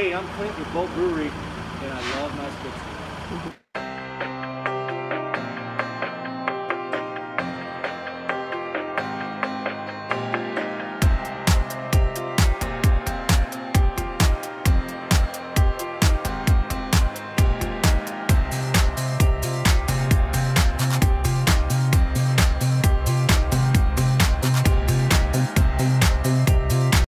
Hey, I'm Clint with Bolt Brewery, and I love my spit